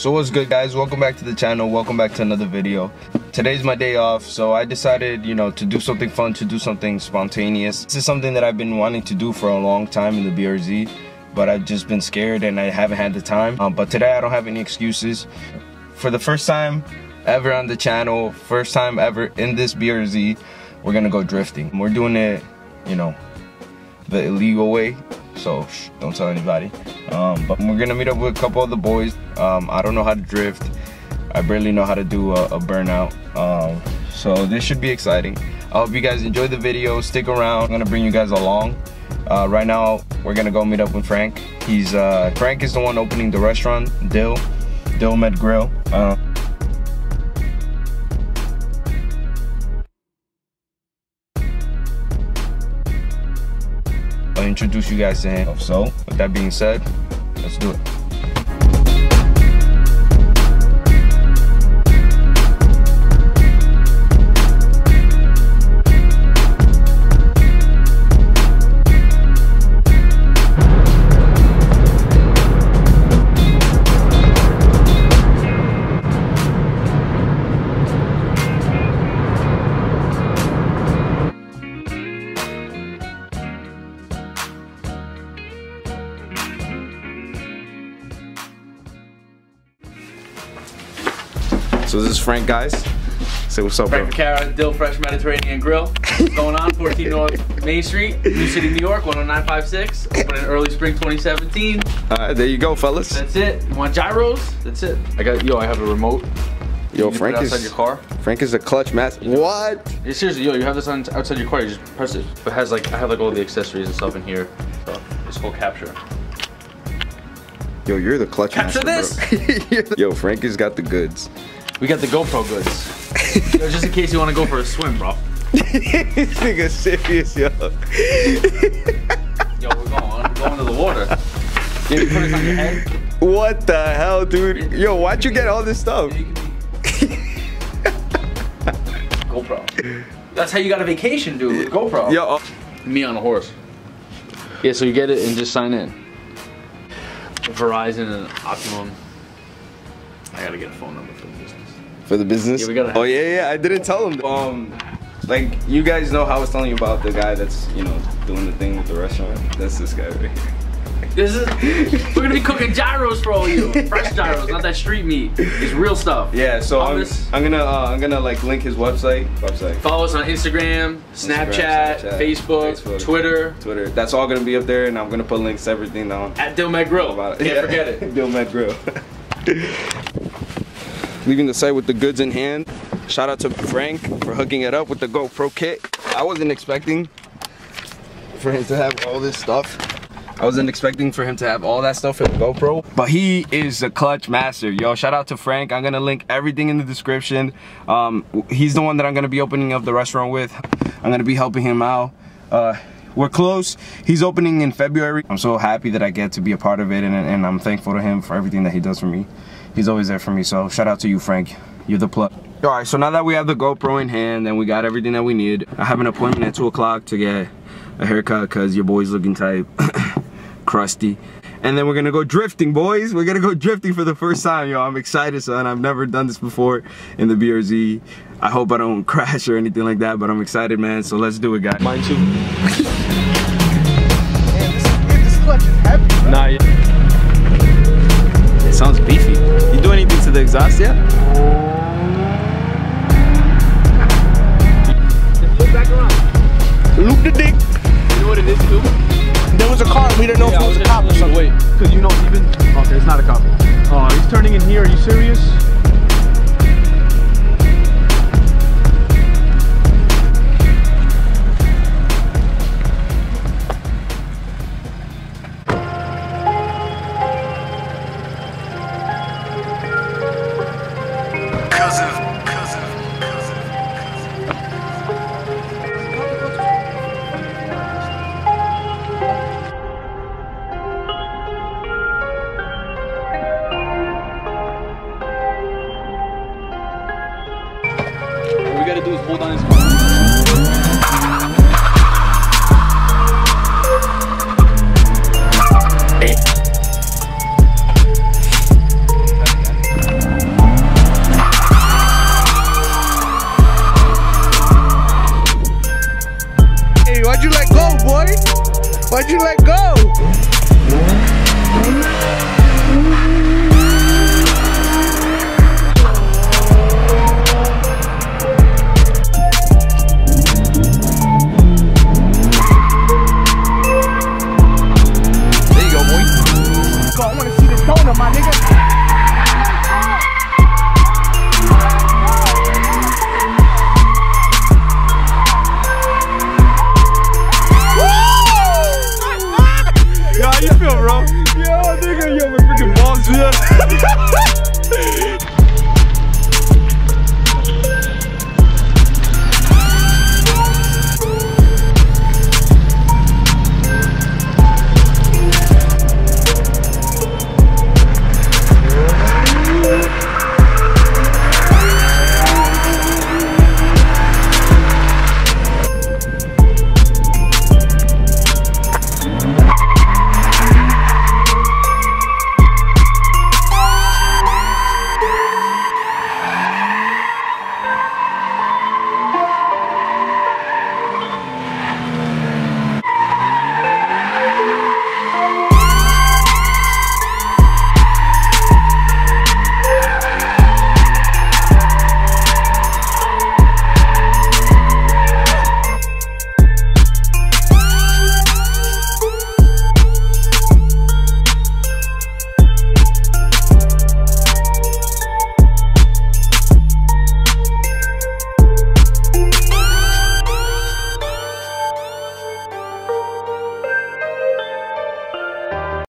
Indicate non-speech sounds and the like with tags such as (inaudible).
So what's good guys, welcome back to the channel, welcome back to another video. Today's my day off, so I decided, you know, to do something fun, to do something spontaneous. This is something that I've been wanting to do for a long time in the BRZ, but I've just been scared and I haven't had the time. Um, but today I don't have any excuses. For the first time ever on the channel, first time ever in this BRZ, we're gonna go drifting. We're doing it, you know, the illegal way, so shh, don't tell anybody. Um, but we're gonna meet up with a couple of the boys. Um, I don't know how to drift. I barely know how to do a, a burnout. Um, so this should be exciting. I hope you guys enjoy the video. Stick around. I'm gonna bring you guys along. Uh, right now, we're gonna go meet up with Frank. He's uh, Frank is the one opening the restaurant, Dill, Dill Med Grill. Uh, introduce you guys to him. So, with that being said, let's do it. So this is Frank, guys. Say what's up, bro. Frank Vaccaro, Dill Fresh Mediterranean Grill. What's going on? 14 North Main Street, New City, New York, 10956. Open in early spring 2017. Alright, there you go, fellas. That's it. You want gyros? That's it. I got yo. I have a remote. Yo, You Frank put it is outside your car. Frank is a clutch master. What? Yeah, seriously, yo, you have this on outside your car. You just press it. It has like I have like all the accessories and stuff in here. So this whole capture. Yo, you're the clutch Capture master, bro. (laughs) Yo, Frank has got the goods. We got the GoPro goods. yo, (laughs) just in case you want to go for a swim, bro. this nigga serious, yo. Yo, we're going. We're going to the water. Yeah, you put it on your head. What the hell, dude? Yo, why'd you get all this stuff? You can be- GoPro. That's how you got a vacation, dude. GoPro. Yo, oh, Me on a horse. Yeah, so you get it and just sign in. Verizon and Optimum. I gotta get a phone number for business. For the business. Yeah, we gotta oh yeah, yeah. I didn't tell him. Um, like you guys know how I was telling you about the guy that's you know doing the thing with the restaurant. That's this guy right here. This is we're gonna be cooking gyros for all you. Fresh (laughs) gyros, not that street meat. It's real stuff. Yeah, so I'm, I'm gonna uh, I'm gonna like link his website. Website. Follow us on Instagram, Snapchat, Snapchat, Facebook, Facebook. Twitter, Twitter. That's all gonna be up there, and I'm gonna put links to everything down. at Dill Med Grill. About it. Can't forget it. (laughs) Bill Met Grill. (laughs) Leaving the site with the goods in hand. Shout out to Frank for hooking it up with the GoPro kit. I wasn't expecting for him to have all this stuff. I wasn't expecting for him to have all that stuff for the GoPro, but he is a clutch master. Yo, shout out to Frank. I'm gonna link everything in the description. Um, he's the one that I'm gonna be opening up the restaurant with. I'm gonna be helping him out. Uh, we're close. He's opening in February. I'm so happy that I get to be a part of it, and, and I'm thankful to him for everything that he does for me. He's always there for me. So shout out to you, Frank. You're the plug. All right, so now that we have the GoPro in hand and we got everything that we need, I have an appointment at two o'clock to get a haircut because your boy's looking tight, (coughs) crusty. And then we're gonna go drifting, boys. We're gonna go drifting for the first time, yo. I'm excited, son. I've never done this before in the BRZ. I hope I don't (laughs) crash or anything like that, but I'm excited, man. So let's do it, guys. Mine too. Nah, yeah. It sounds beefy. You do anything to the exhaust yet? Look back around. Loop the dick. You know what it is, too? There was a car. We didn't know if it was a cop or something. Wait, because you know even. Okay, it's not a cop. Oh, he's turning in here. Are you serious? All we gotta do is hold on his phone. Why'd you let go?